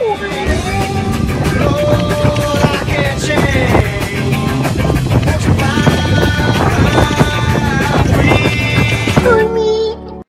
我